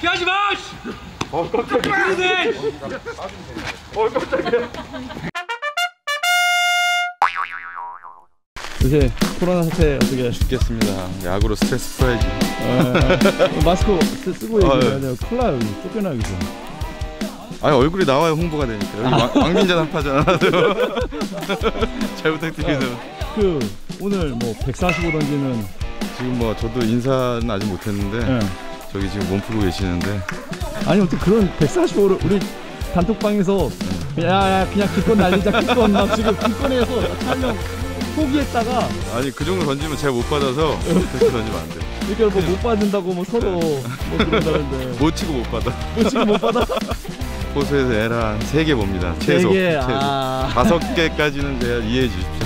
피하지 마! 어 깜짝이야. 요새 코로나 사태 어떻게 죽겠습니다. 야구로 스트레스 풀어야지. 어, 마스크 쓰- 쓰고 아, 얘기해야 예. 돼요. 큰일 나요. 여기. 쫓겨나 여기서. 아니 얼굴이 나와야 홍보가 되니까. 여기 왕, 왕민자 한파잖아. 잘 부탁드립니다. 그 오늘 뭐 145 던지는 지금 뭐 저도 인사는 아직 못했는데 예. 저기 지금 몸 풀고 계시는데 아니 어떻게 그런 145를 우리 단톡방에서 야야 그냥 기권 날리자 기권 막 지금 기권에서 촬영 포기했다가 아니 그 정도 던지면 제가 못 받아서 그렇게 던지면 안 돼. 이렇게 뭐못 받는다고 뭐 서로 뭐 그런다는데 못 치고 못 받아. 뭐 지금 못 받아? 호수에서 에라 한 세 개 봅니다. 최소. 세 개? 최소. 아. 다섯 개까지는 제가 이해해 주십시오.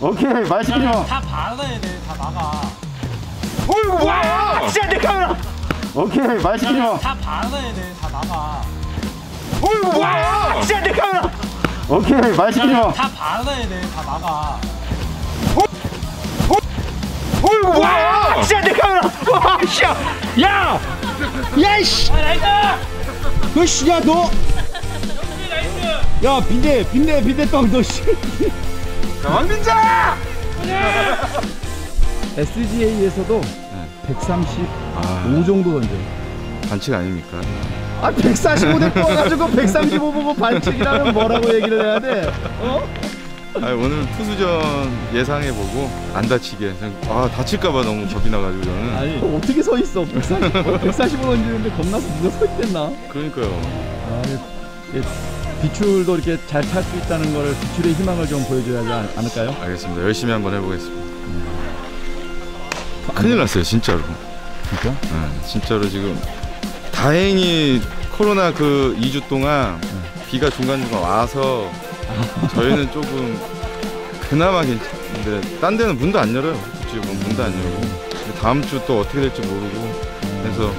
오케이. 말 시키지 마. 다 받아야 돼, 다 나가. 어이구, 와! 진짜 내 카메라. 오케이. 말 시키지 마. 다 받아야 돼, 다 나가. 어이구, 와! 진짜 내 카메라. 오케이. 말 시키지 마. 다 받아야 돼, 다 나가. 어이구, 와! 진짜 내 카메라. 와, 씨. 야! 야, 씨. 아, nice! 너 씨, 야, 너. 야, 빈대, 빈대, 빈대떡, 너 씨. 왕민자! SGA에서도 135 정도 던져 반칙 아닙니까? 아 145 데리고 와가지고 135 보고 반칙이라면 뭐라고 얘기를 해야 돼? 어? 아니, 오늘 투수전 예상해 보고 안 다치게. 아 다칠까봐 너무 겁이 나가지고 저는. 아니 어떻게 서 있어 140, 145 던지는데 겁나서 누가 서 있댔나? 그러니까요. 아, 이게 비출도 이렇게 잘 탈 수 있다는 거를 비출의 희망을 좀 보여줘야 하지 않- 않을까요? 알겠습니다. 열심히 한번 해보겠습니다. 큰일 났어요, 진짜로. 진짜? 네, 진짜로 지금 다행히 코로나 그 2주 동안 비가 중간중간 와서 저희는 조금 그나마 괜찮은데 딴 데는 문도 안 열어요. 지금 문도 안 열고 다음 주 또 어떻게 될지 모르고 그래서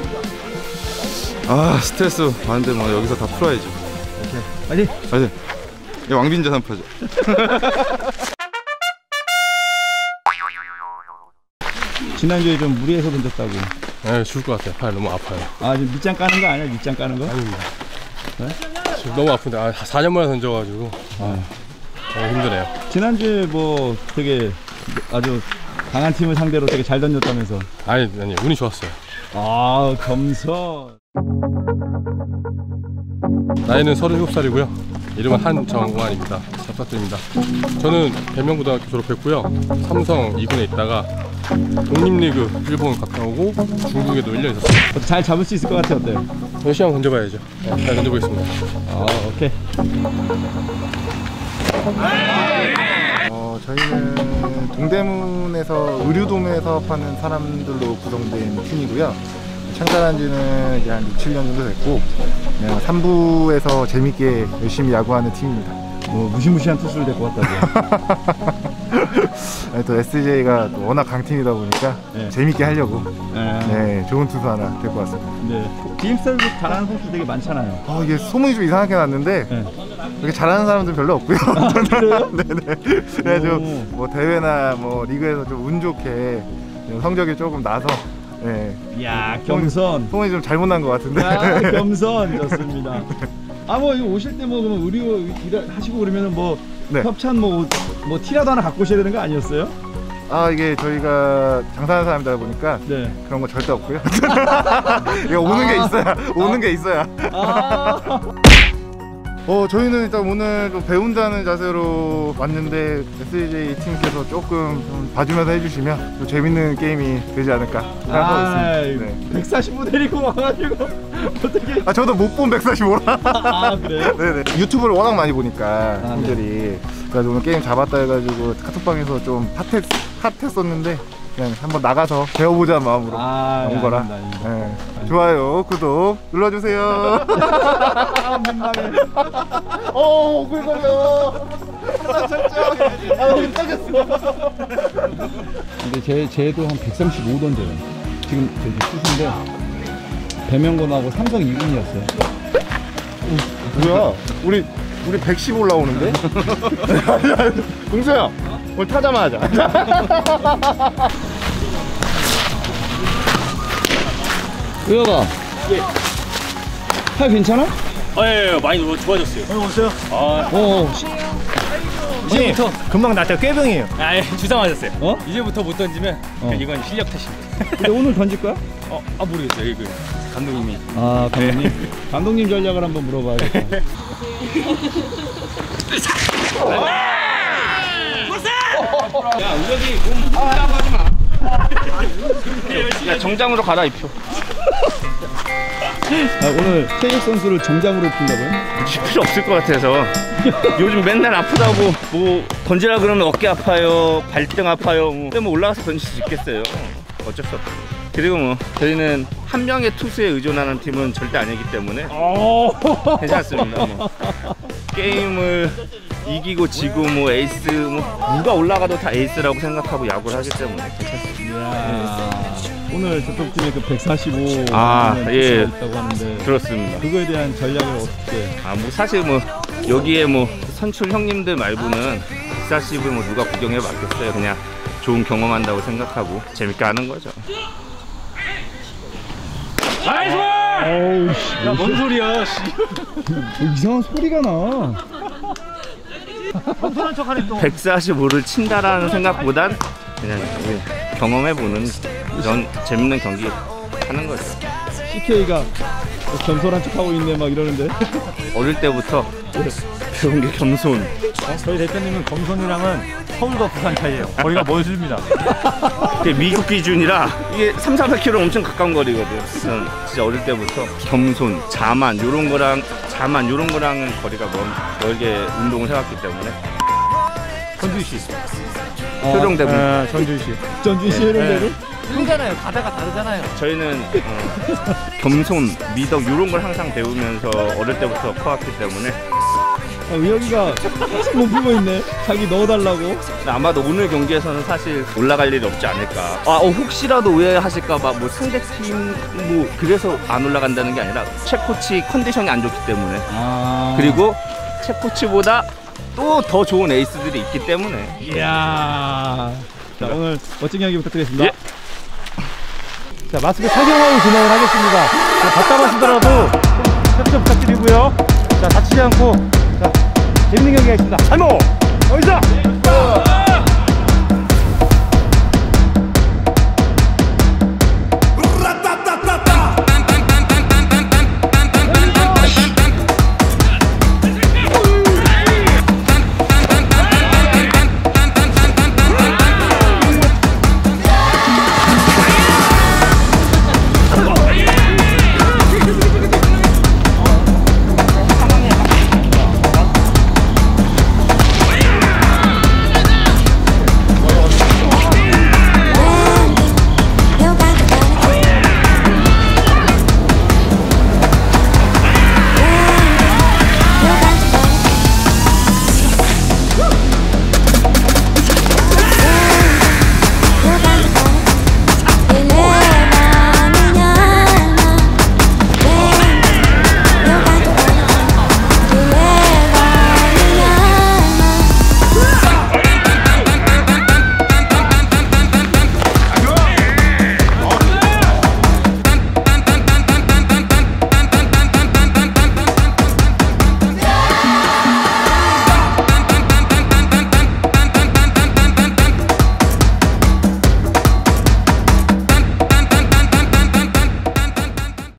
아 스트레스 받는데 뭐 여기서 다 풀어야죠. 빨리 아니 이 왕빈 자 산 파죠. 지난주에 좀 무리해서 던졌다고 네, 죽을 것 같아요. 팔 너무 아파요. 아 지금 밑장 까는 거 아니야? 밑장 까는 거? 아닙니다. 지금 너무 아픈데 아, 4년 만에 던져가지고 아. 어, 힘드네요. 지난주에 뭐 되게 아주 강한 팀을 상대로 되게 잘 던졌다면서 아니, 아니 운이 좋았어요. 아 겸손 나이는 37살이고요. 이름은 한정환입니다. 잘 부탁드립니다. 저는 배명고등학교 졸업했고요. 삼성 2군에 있다가 독립리그 일본 갔다 오고 중국에도 1년 있었어요. 잘 잡을 수 있을 것 같아 어때요? 열심히 한번 던져봐야죠. 네, 잘 던져보겠습니다. 아 오케이 어, 저희는 동대문에서 의류도매 사업하는 사람들로 구성된 팀이고요. 창단한 지는 이제 한 6, 7년 정도 됐고, 그냥 3부에서 재밌게 열심히 야구하는 팀입니다. 뭐 무시무시한 투수를 데리고 왔다고 아니, 또 SJ가 또 워낙 강팀이다 보니까 네. 재밌게 하려고 네. 네, 좋은 투수 하나 데리고 왔습니다. 네. 디임스타일도 잘하는 선수 되게 많잖아요 어, 이게 소문이 좀 이상하게 났는데, 네. 그렇게 잘하는 사람들은 별로 없고요. 그래요? 네네. 그래가지고 오. 뭐 대회나 뭐 리그에서 좀 운 좋게 좀 성적이 조금 나서 네, 이야 겸손 소문이 좀 잘못 난 것 같은데. 야 겸손 좋습니다 아뭐 이거 오실 때 뭐 그러면 의류 일 하시고 그러면은 뭐 네. 협찬 뭐, 뭐 티라도 하나 갖고 오셔야 되는 거 아니었어요? 아 이게 저희가 장사하는 사람이다 보니까 네. 그런 거 절대 없고요. 이거 오는 게 있어야 오는 게 있어야. 아, 어 저희는 일단 오늘 좀 배운다는 자세로 왔는데 SJ 팀께서 조금 좀 봐주면서 해주시면 좀 재밌는 게임이 되지 않을까 생각하고 있습니다. 네. 145 데리고 와가지고 어떻게? 아 저도 못 본 145라. 아 그래요? 네네. 유튜브를 워낙 많이 보니까 아, 형들이 그래서 오늘 게임 잡았다 해가지고 카톡방에서 좀 핫했 핫했었는데 그냥 한번 나가서 배워보자 마음으로 아, 온 거라. 아닙니다, 아닙니다. 네. 좋아요, 구독 눌러주세요. 민망해. 어, 굴걸려. 아, 못하겠어. 근데 제 쟤도 한 135 던져요. 지금 저기 투수인데 배명건하고 삼성 2군이었어요. 뭐야? 우리 우리 110 올라오는데? 동수야, 오늘 타자마자. 의혁아. 팔 괜찮아? 어, 예, 예, 많이 좋아졌어요. 어, 오세요? 아, 어. 이제부터 금방 나한테 꾀병이에요. 아, 예, 주사 맞았어요. 어? 이제부터 못 던지면 어. 이건 실력 탓입니다. 근데 오늘 던질 거야? 어, 아 모르겠어요. 이거 감독님이 아 감독님. 감독님 전략을 한번 물어봐야겠다. 야 정장으로 갈아입혀. 아, 오늘 체육 선수를 정장으로 푼다고요? 필요 없을 것 같아서 요즘 맨날 아프다고 뭐 던지라 그러면 어깨 아파요, 발등 아파요. 뭐. 근데 뭐 올라가서 던질 수 있겠어요. 어쩔 수 없어. 그리고 뭐 저희는 한 명의 투수에 의존하는 팀은 절대 아니기 때문에 괜찮습니다. 뭐. 게임을 이기고 지고 뭐 에이스 뭐 누가 올라가도 다 에이스라고 생각하고 야구를 하기 때문에 괜찮습니다. 이야. 오늘 저쪽 팀에 그 145. 아, 예. 있다고 하는데 그렇습니다. 그거에 대한 전략을 어떻게? 아 뭐 사실 뭐 여기에 뭐 선출 형님들 말고는 140을 뭐 누가 구경해 봤겠어요. 그냥 좋은 경험한다고 생각하고 재밌게 하는 거죠. 어우 씨. 뭔 소리야? 뭐 이상한 소리가 나. 145를 친다라는 생각보단 그냥 예, 경험해보는 이런 재밌는 경기 하는 거죠. CK가 겸손한 척하고 있네 막 이러는데. 어릴 때부터 배운 게 겸손. 저희 대표님은 검선이랑은 서울과 부산 차이예요. 거리가 멀습니다. 그게 미국 기준이라 이게 3, 400km 엄청 가까운 거리거든. 저는 진짜 어릴 때부터 겸손, 자만 이런 거랑 자만 이런 거랑은 거리가 먼 멀게 운동을 해왔기 때문에 전준 씨. 효령 대분 아, 전준 씨. 전준 씨 이런 데를. 형잖아요. 가다가 다르잖아요. 저희는 어, 겸손, 미덕 이런 걸 항상 배우면서 어릴 때부터 커왔기 때문에 아, 의혁이가 계속 못 풀고 있네. 자기 넣어달라고. 아마도 오늘 경기에서는 사실 올라갈 일이 없지 않을까. 아, 어, 혹시라도 오해하실까봐 뭐 상대팀 뭐 그래서 안 올라간다는 게 아니라 최 코치 컨디션이 안 좋기 때문에 아. 그리고 최 코치보다 또 더 좋은 에이스들이 있기 때문에 이야. 자 오늘 멋진 경기 부탁드리겠습니다. 예. 자, 마스크 착용하고 진행을 하겠습니다. 자, 답답하시더라도 협조 부탁드리고요. 자, 다치지 않고 자, 재밌는 경기가 있습니다. 한모! 어디서?